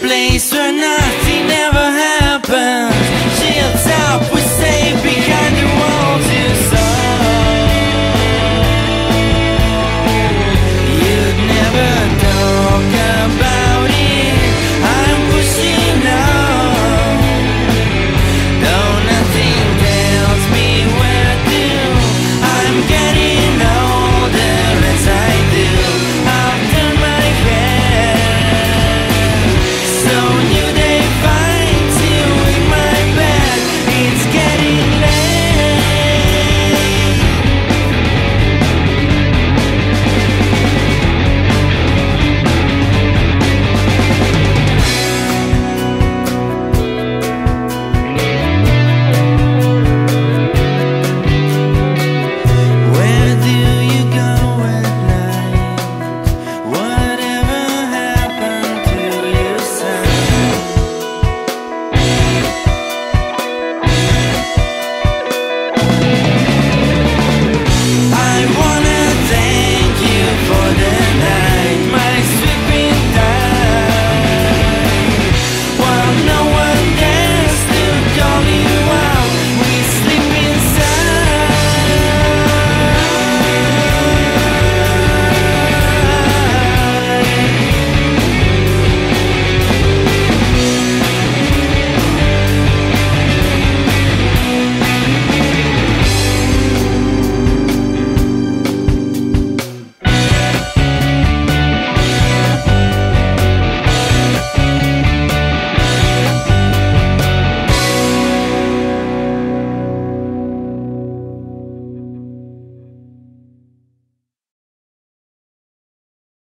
place where nothing ever happens. She out. with